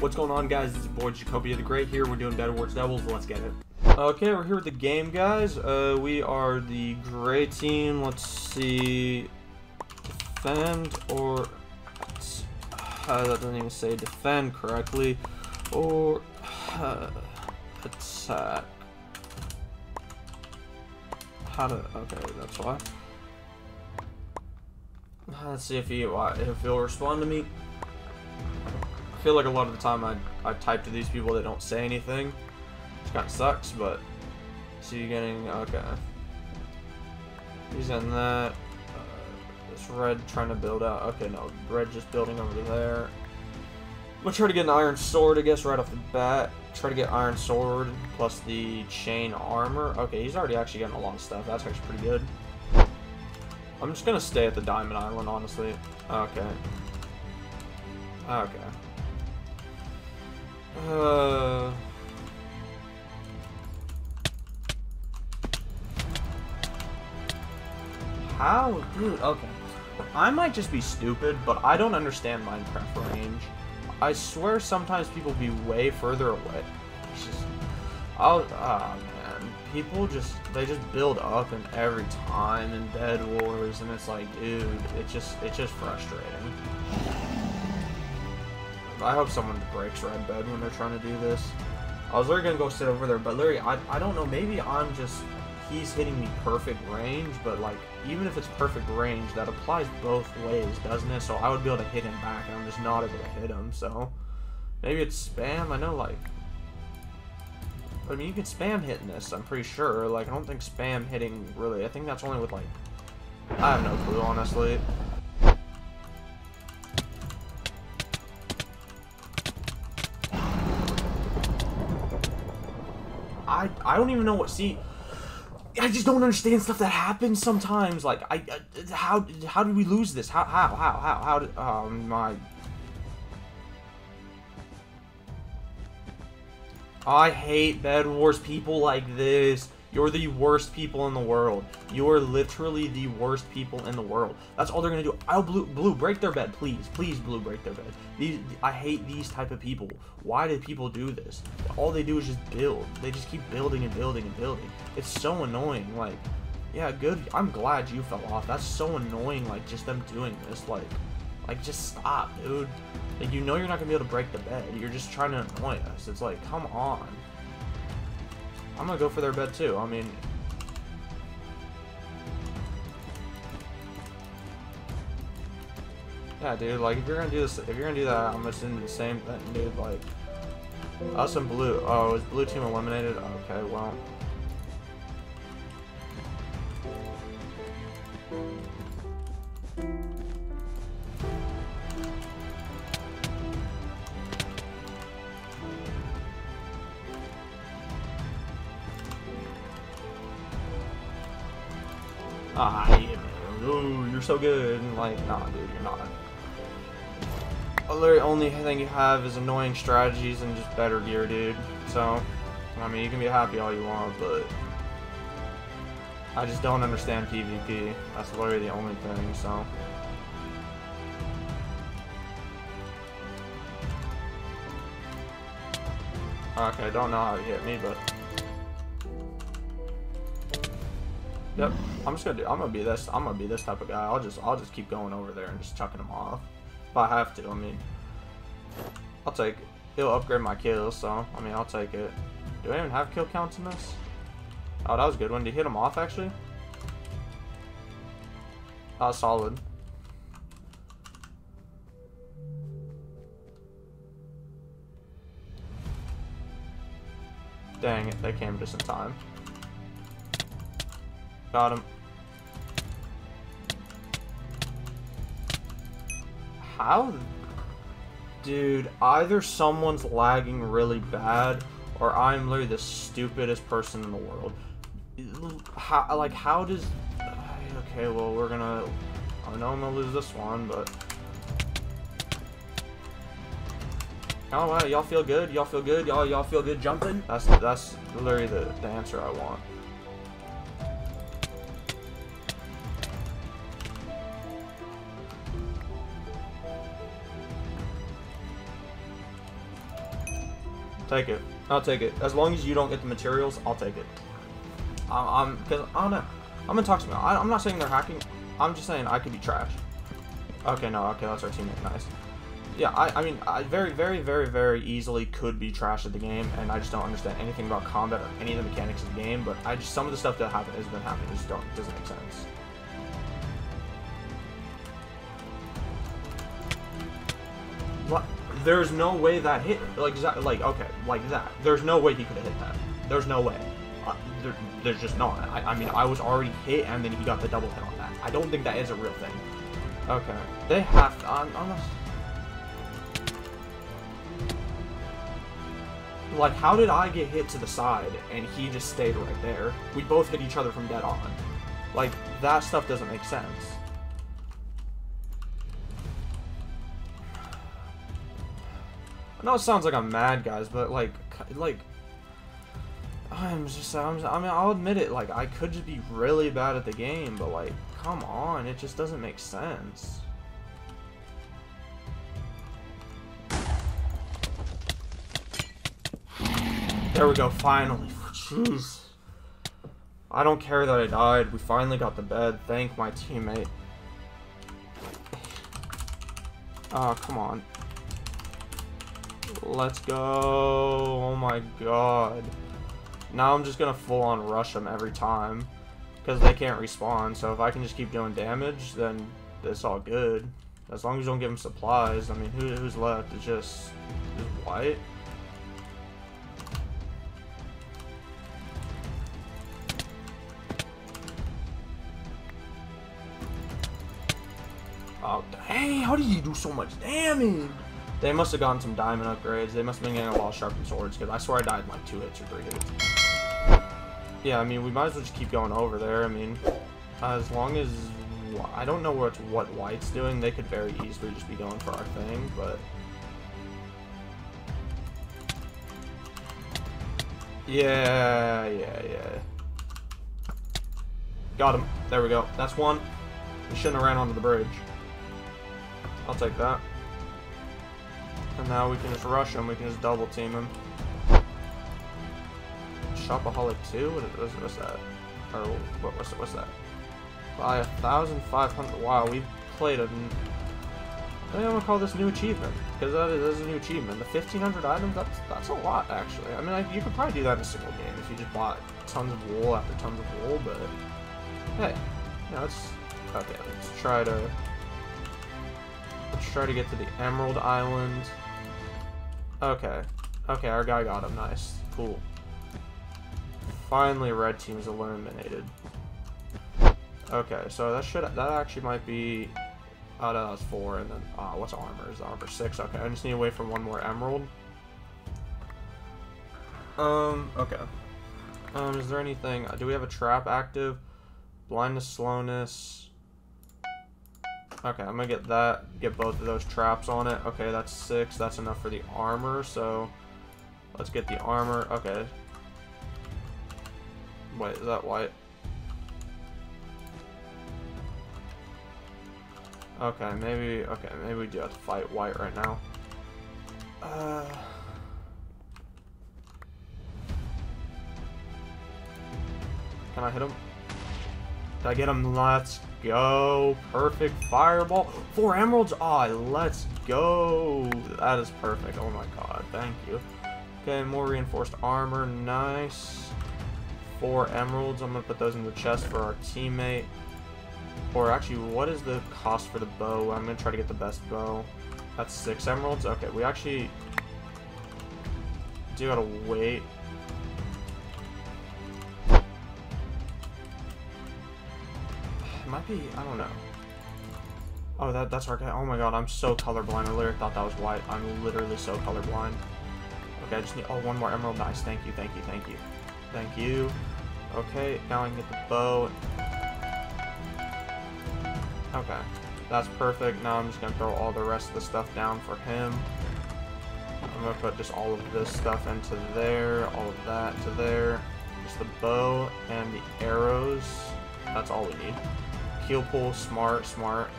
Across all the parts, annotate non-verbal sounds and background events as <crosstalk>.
What's going on, guys? It's is boy Jacobia the Great here. We're doing Bed Wars Devils. Let's get it. Okay, we're here with the game, guys. Uh, we are the gray team. Let's see. Defend or. Uh, that doesn't even say defend correctly. Or. Uh, attack. How to. Okay, that's why. Let's see if he if he'll respond to me. Feel like a lot of the time I, I type to these people that don't say anything, which kind of sucks, but see you getting, okay. He's in that. Uh, this red trying to build out, okay, no, red just building over there. I'm gonna try to get an iron sword, I guess, right off the bat. Try to get iron sword plus the chain armor. Okay, he's already actually getting a lot of stuff. That's actually pretty good. I'm just gonna stay at the diamond island, honestly. Okay. Okay. Uh... How? Dude, okay. I might just be stupid, but I don't understand Minecraft range. I swear sometimes people be way further away. It's just... I'll... Oh, man. People just... They just build up and every time in Bed Wars, and it's like, dude, it's just... It's just frustrating. I hope someone breaks red bed when they're trying to do this. I was literally gonna go sit over there, but literally, I, I don't know, maybe I'm just, he's hitting me perfect range, but like, even if it's perfect range, that applies both ways, doesn't it? So I would be able to hit him back, and I'm just not able to hit him, so. Maybe it's spam, I know, like, I mean, you can spam hitting this, I'm pretty sure. Like, I don't think spam hitting, really, I think that's only with, like, I have no clue, honestly. I don't even know what. See, I just don't understand stuff that happens sometimes. Like I, I how how did we lose this? How how how how how did oh my. I hate Bed Wars people like this. You're the worst people in the world. You're literally the worst people in the world. That's all they're gonna do. I'll blue blue break their bed, please, please blue break their bed. These I hate these type of people. Why do people do this? All they do is just build. They just keep building and building and building. It's so annoying. Like, yeah, good. I'm glad you fell off. That's so annoying. Like just them doing this. Like, like just stop, dude. Like you know you're not gonna be able to break the bed. You're just trying to annoy us. It's like, come on. I'm gonna go for their bed too. I mean, yeah, dude. Like, if you're gonna do this, if you're gonna do that, I'm gonna do the same thing, dude. Like, us and blue. Oh, is blue team eliminated? Okay, well. Ah, Ooh, you're so good. And like, nah, dude, you're not. The only thing you have is annoying strategies and just better gear, dude. So, I mean, you can be happy all you want, but I just don't understand PvP. That's literally the only thing, so. Okay, I don't know how he hit me, but Yep. I'm just gonna do. I'm gonna be this. I'm gonna be this type of guy. I'll just. I'll just keep going over there and just chucking them off. If I have to. I mean, I'll take. It. It'll upgrade my kills. So I mean, I'll take it. Do I even have kill counts in this? Oh, that was a good one. Did you hit him off actually? That was solid. Dang it, they came just in time. Got him. How? Dude, either someone's lagging really bad, or I'm literally the stupidest person in the world. How, like, how does... Okay, well, we're gonna... I know I'm gonna lose this one, but... Oh, wow, y'all feel good? Y'all feel good? Y'all y'all feel good jumping? That's that's literally the, the answer I want. Take it. I'll take it. As long as you don't get the materials, I'll take it. I'm, because I don't know. I'm gonna talk to me. I'm not saying they're hacking. I'm just saying I could be trash. Okay, no, okay, that's our teammate. Nice. Yeah, I, I mean, I very, very, very, very easily could be trash at the game, and I just don't understand anything about combat or any of the mechanics of the game. But I just some of the stuff that happen has been happening just don't doesn't make sense. There's no way that hit like like okay like that. There's no way he could have hit that. There's no way. Uh, there, there's just not. I, I mean, I was already hit, and then he got the double hit on that. I don't think that is a real thing. Okay, they have to. On, on Like, how did I get hit to the side and he just stayed right there? We both hit each other from dead on. Like, that stuff doesn't make sense. I know it sounds like I'm mad, guys, but like, like, I'm just, I'm, I mean, I'll admit it, like, I could just be really bad at the game, but like, come on, it just doesn't make sense. There we go, finally. Jeez. I don't care that I died. We finally got the bed. Thank my teammate. Oh, come on. Let's go. Oh my god. Now I'm just gonna full on rush them every time. Because they can't respawn. So if I can just keep doing damage, then it's all good. As long as you don't give them supplies. I mean, who, who's left? It's just, white. Oh, hey, how do you do so much damage? They must have gotten some diamond upgrades. They must have been getting a lot of sharpened swords, because I swear I died in like two hits or three hits. Yeah, I mean, we might as well just keep going over there. I mean, as long as... I don't know what, what White's doing. They could very easily just be going for our thing, but... Yeah, yeah, yeah. Got him. There we go. That's one. We shouldn't have ran onto the bridge. I'll take that. And now we can just rush him. We can just double team him. Shopaholic 2? What is, what's that? Or what, what's, what's that? By 1,500. Wow, we played a... I think I'm gonna call this new achievement because that is, that is a new achievement. The 1,500 items, that's that's a lot actually. I mean, you could probably do that in a single game if you just bought tons of wool after tons of wool, but hey, let's okay. Let's try to Let's try to get to the Emerald Island. Okay. Okay, our guy got him. Nice. Cool. Finally, red team is eliminated. Okay, so that should that actually might be. Oh, no, that's four, and then uh, what's armor? Is armor six? Okay, I just need to wait for one more emerald. Um. Okay. Um. Is there anything? Do we have a trap active? Blindness, slowness. Okay, I'm gonna get that, get both of those traps on it. Okay, that's six. That's enough for the armor, so let's get the armor. Okay. Wait, is that white? Okay, maybe, okay, maybe we do have to fight white right now. Uh... Can I hit him? Did I get him? Let's go. Perfect fireball. Four emeralds. Ah, oh, let's go. That is perfect. Oh my god. Thank you. Okay, more reinforced armor. Nice. Four emeralds. I'm going to put those in the chest for our teammate. Or actually, what is the cost for the bow? I'm going to try to get the best bow. That's six emeralds. Okay, we actually do gotta wait Might be, I don't know. Oh, that that's guy. Oh my god, I'm so colorblind. I literally thought that was white. I'm literally so colorblind. Okay, I just need, oh, one more emerald. Nice, thank you, thank you, thank you. Thank you. Okay, now I can get the bow. Okay, that's perfect. Now I'm just gonna throw all the rest of the stuff down for him. I'm gonna put just all of this stuff into there, all of that to there. Just the bow and the arrows. That's all we need. Kill pull, smart, smart.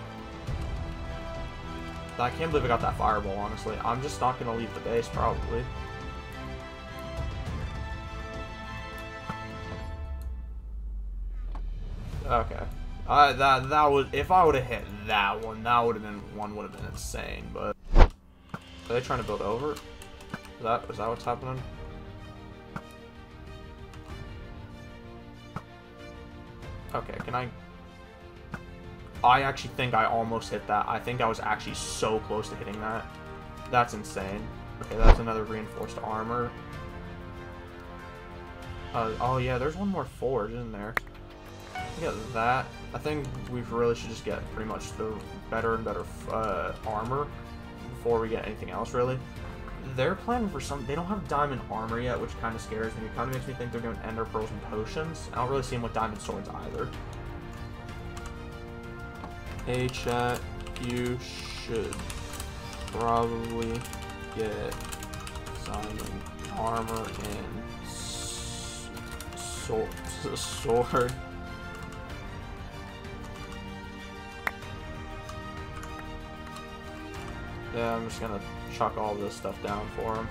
I can't believe I got that fireball, honestly. I'm just not going to leave the base, probably. Okay. Uh, that, that was, if I would have hit that one, that would have been, one would have been insane, but. Are they trying to build over? Is that, is that what's happening? Okay, can I I actually think I almost hit that. I think I was actually so close to hitting that. That's insane. Okay, that's another reinforced armor. Uh, oh yeah, there's one more forge, isn't there? Get that. I think we really should just get pretty much the better and better uh, armor before we get anything else, really. They're planning for some... They don't have diamond armor yet, which kind of scares me. It kind of makes me think they're doing ender pearls and potions. I don't really see them with diamond swords either. Hey, chat. You should probably get diamond armor and <laughs> sword. Yeah, I'm just gonna chuck all this stuff down for him.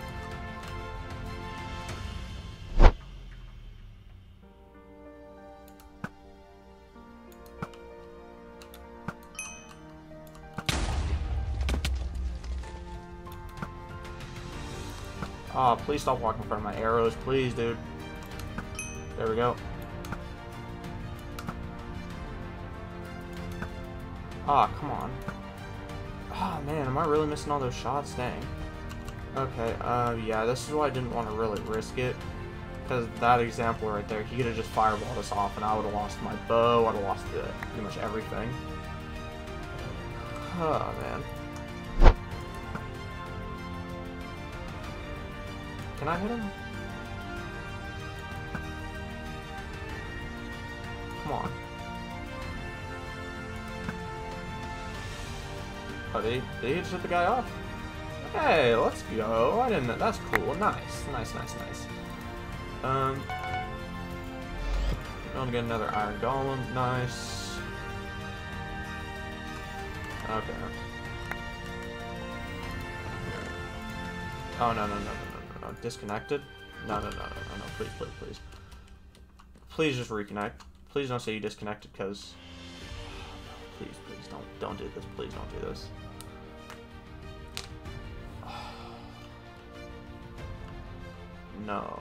Please stop walking in front of my arrows, please, dude. There we go. Ah, come on. Oh man, am I really missing all those shots? Dang. Okay, uh, yeah, this is why I didn't want to really risk it. Because that example right there, he could have just fireballed us off and I would have lost my bow, I would have lost the, pretty much everything. Oh man. Can I hit him? Come on. Oh, they, they just hit the guy off? Hey, let's go. I didn't. That's cool. Nice, nice, nice, nice. Um, I'm gonna get another iron golem. Nice. Okay. Oh no no no no! Disconnected? No no no no no no! Please please please. Please just reconnect. Please don't say you disconnected, because please, please don't don't do this. Please don't do this. <sighs> No.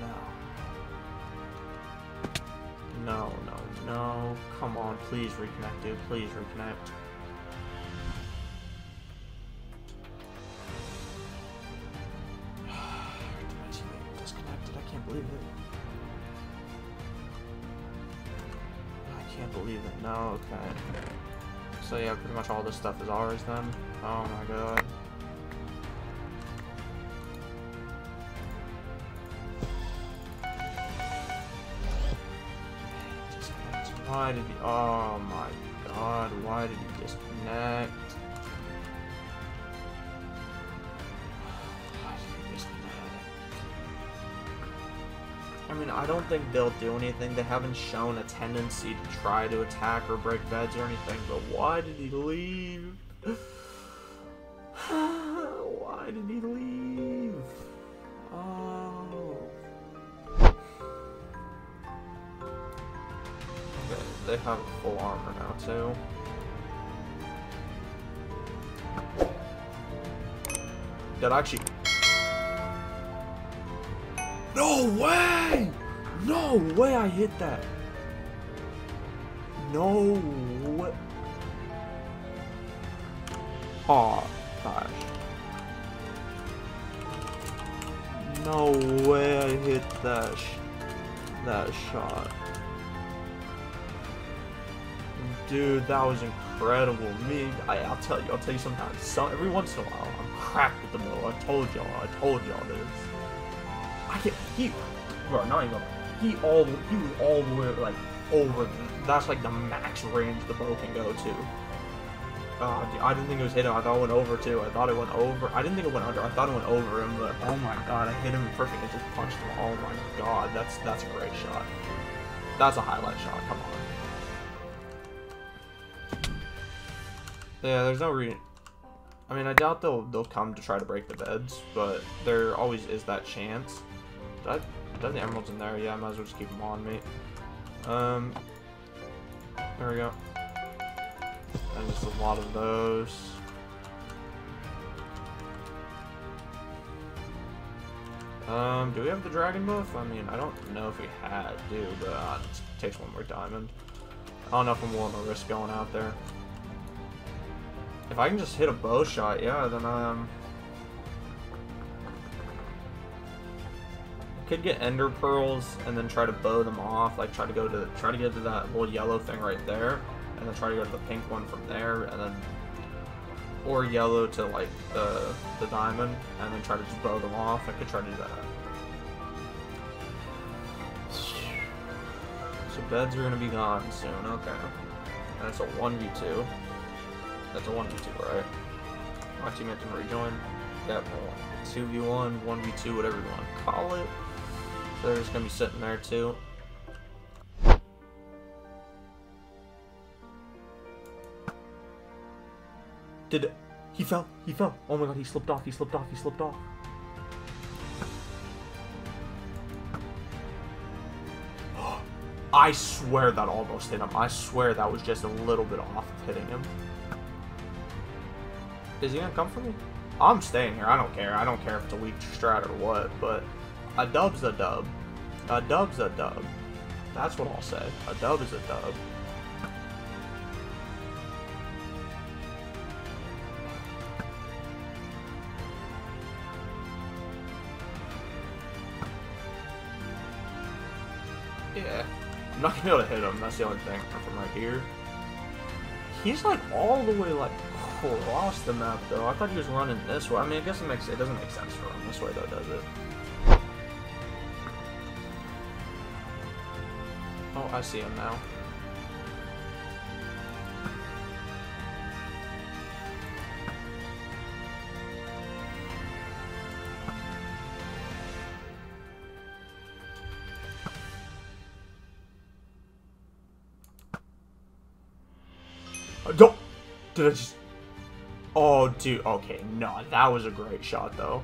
No. No, no, no. Come on, please reconnect, dude. Please reconnect. Believe it. I can't believe it. No, okay. So yeah, pretty much all this stuff is ours then. Oh my god. Why did he... Oh my god, why did he disconnect? I don't think they'll do anything. They haven't shown a tendency to try to attack or break beds or anything, but why did he leave? <sighs> why did he leave? Oh. Okay, they have full armor now too. That actually... No way! No way I hit that! No way! Oh, gosh. No way I hit that, sh that shot. Dude, that was incredible. Me, I, will tell you, I'll tell you sometimes. Some, every once in a while, I'm cracked with the middle. I told y'all, I told y'all this. I can't, he, bro, not even, he all, he was all the way, like, over, that's like the max range the bow can go to. Uh, I didn't think it was hitting. I thought it went over too. I thought it went over. I didn't think it went under. I thought it went over him, but oh my god, I hit him perfect and just punched him. Oh my god, that's that's a great shot. That's a highlight shot. Come on. Yeah, there's no reason. I mean, I doubt they'll they'll come to try to break the beds, but there always is that chance. Did I Doesn't the emeralds in there? Yeah, I might as well just keep them on me. Um, there we go. And just a lot of those. Um, do we have the dragon buff? I mean, I don't know if we had, do, but uh, it takes one more diamond. I don't know if I'm willing to risk going out there. If I can just hit a bow shot, yeah, then um, could get ender pearls and then try to bow them off, like try to go to try to get to that little yellow thing right there, and then try to go to the pink one from there, and then or yellow to like the the diamond, and then try to just bow them off. I could try to do that. So beds are gonna be gone soon. Okay, and a one v two. That's a one v two, right? My teammate didn't rejoin. Yep, two v one, one v two, whatever you want to call it. They're just gonna be sitting there too. Did he fell? He fell. Oh my god, he slipped off. He slipped off. He slipped off. <gasps> I swear that almost hit him. I swear that was just a little bit off of hitting him. Is he gonna come for me? I'm staying here. I don't care. I don't care if it's a weak strat or what, but a dub's a dub. A dub's a dub. That's what I'll say. A dub is a dub. Yeah. I'm not gonna be able to hit him. That's the only thing from right here. He's like all the way like across the map though. I thought he was running this way. I mean, I guess it makes it doesn't make sense for him this way though, does it? I see him now. Uh, don't. Did I just? Oh, dude. Okay, no, that was a great shot though.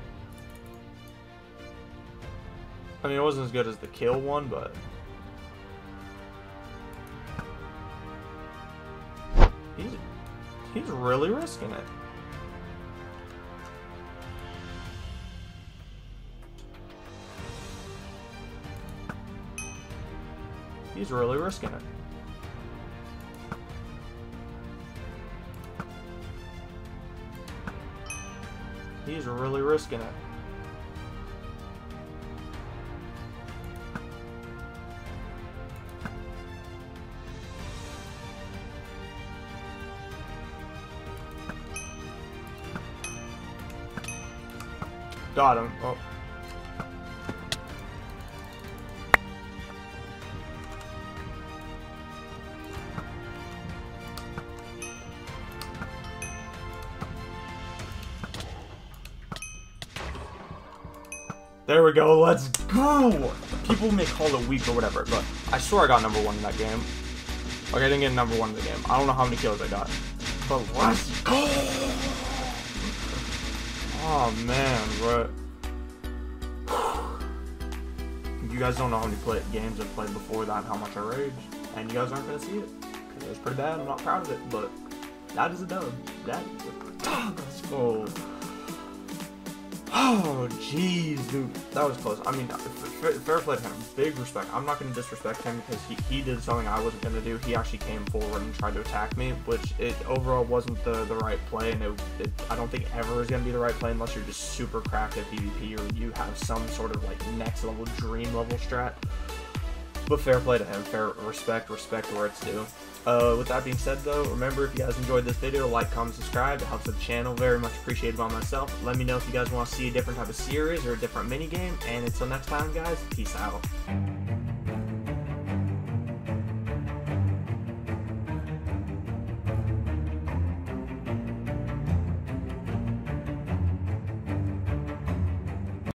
I mean, it wasn't as good as the kill one, but really risking it. He's really risking it. He's really risking it. Got him. Oh. There we go, let's go! People may call it weak or whatever, but I swear I got number one in that game. Okay, I didn't get number one in the game. I don't know how many kills I got. But let's go! Oh man, bro. You guys don't know how many play games I've played before that and how much I rage. And you guys aren't gonna see it. Because it was pretty bad, I'm not proud of it, but that is a dub. That is a dub. Let's go. Oh. Oh, jeez, dude. That was close. I mean, fair play to him. Big respect. I'm not going to disrespect him because he, he did something I wasn't going to do. He actually came forward and tried to attack me, which it overall wasn't the, the right play. And it, it, I don't think ever is going to be the right play unless you're just super cracked at PvP or you have some sort of like next level dream level strat. But fair play to him. Fair respect. Respect where it's due. Uh, with that being said, though, remember if you guys enjoyed this video, like, comment, subscribe. It helps the channel. Very much appreciated by myself. Let me know if you guys want to see a different type of series or a different mini game. And until next time, guys, peace out.